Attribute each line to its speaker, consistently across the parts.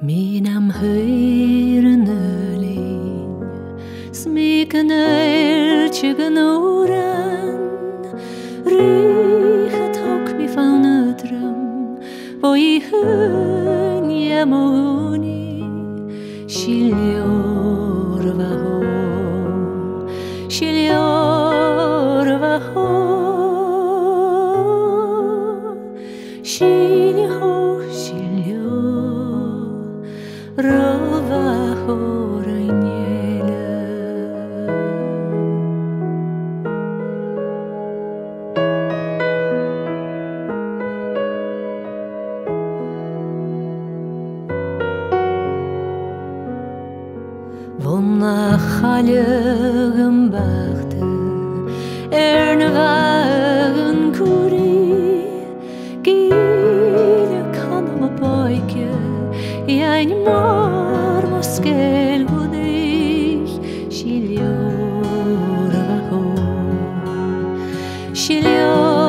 Speaker 1: Min am høyren ølin Smiken øltje gnoren Ryche tok mi faun drøm Bo i hun jemoni Malheur Barte, er ne waren Kuri, Gide kann ma boike, i ein mor moskel budich, Shilior vaho, Shilior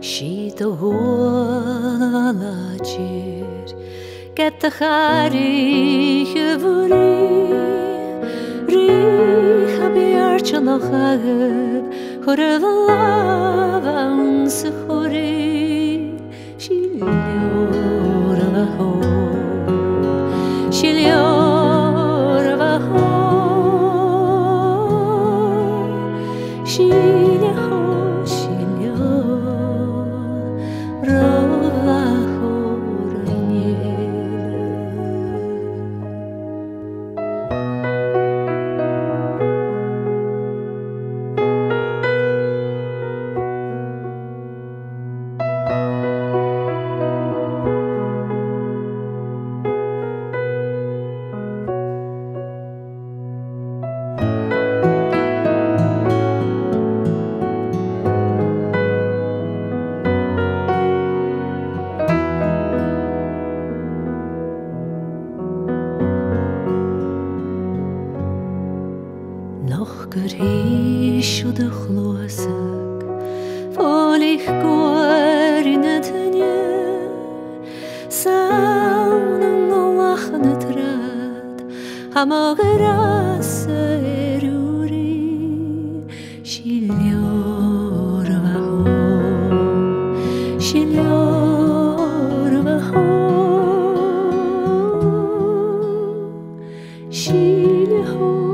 Speaker 1: Si do hláir Get a charí bhúí Rí chabíart nach chagah chur a bhán sa chorí sí leor a ho Sí leor a ho Sí le ho речь удых лосок, Волих горе на дне, Сауна нолах натрат, А мограса эрюри, Шилёр вахо, Шилёр вахо, Шилёр